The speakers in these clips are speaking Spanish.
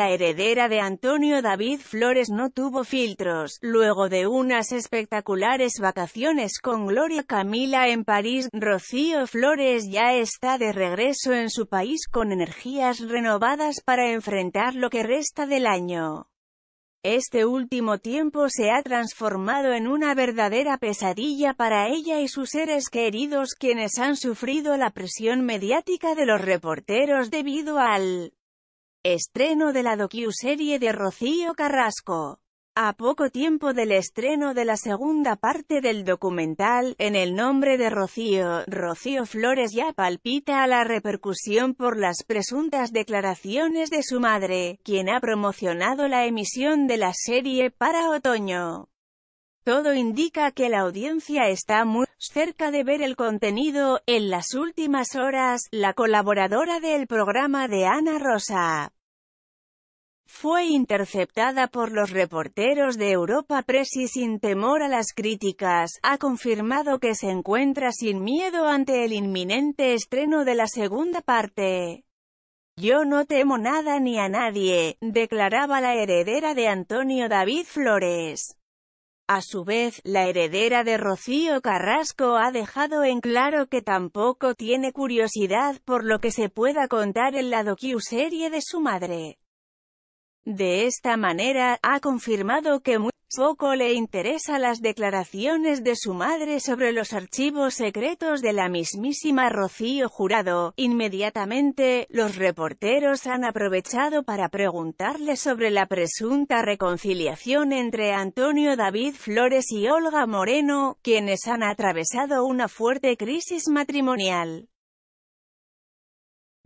la heredera de Antonio David Flores no tuvo filtros. Luego de unas espectaculares vacaciones con Gloria Camila en París, Rocío Flores ya está de regreso en su país con energías renovadas para enfrentar lo que resta del año. Este último tiempo se ha transformado en una verdadera pesadilla para ella y sus seres queridos quienes han sufrido la presión mediática de los reporteros debido al estreno de la docu-serie de Rocío Carrasco. A poco tiempo del estreno de la segunda parte del documental, en el nombre de Rocío, Rocío Flores ya palpita a la repercusión por las presuntas declaraciones de su madre, quien ha promocionado la emisión de la serie para otoño. Todo indica que la audiencia está muy cerca de ver el contenido. En las últimas horas, la colaboradora del programa de Ana Rosa, fue interceptada por los reporteros de Europa Press y sin temor a las críticas, ha confirmado que se encuentra sin miedo ante el inminente estreno de la segunda parte. Yo no temo nada ni a nadie, declaraba la heredera de Antonio David Flores. A su vez, la heredera de Rocío Carrasco ha dejado en claro que tampoco tiene curiosidad por lo que se pueda contar en la docu-serie de su madre. De esta manera, ha confirmado que muy poco le interesa las declaraciones de su madre sobre los archivos secretos de la mismísima Rocío Jurado. Inmediatamente, los reporteros han aprovechado para preguntarle sobre la presunta reconciliación entre Antonio David Flores y Olga Moreno, quienes han atravesado una fuerte crisis matrimonial.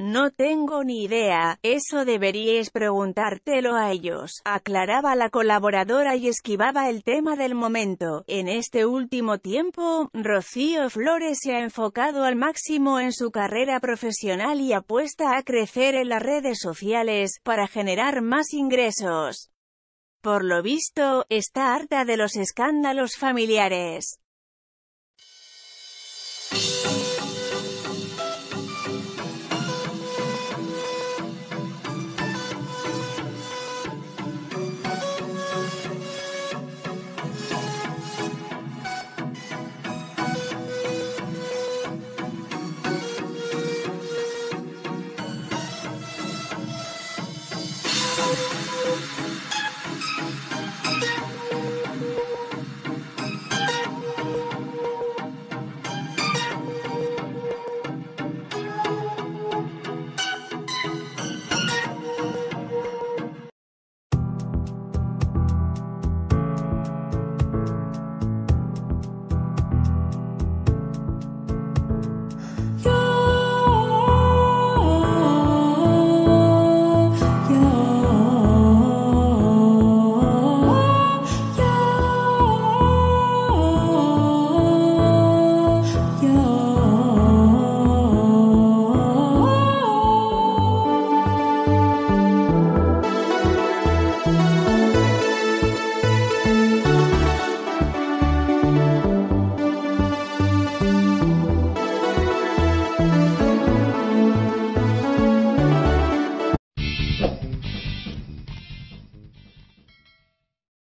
No tengo ni idea, eso deberíais preguntártelo a ellos, aclaraba la colaboradora y esquivaba el tema del momento. En este último tiempo, Rocío Flores se ha enfocado al máximo en su carrera profesional y apuesta a crecer en las redes sociales, para generar más ingresos. Por lo visto, está harta de los escándalos familiares.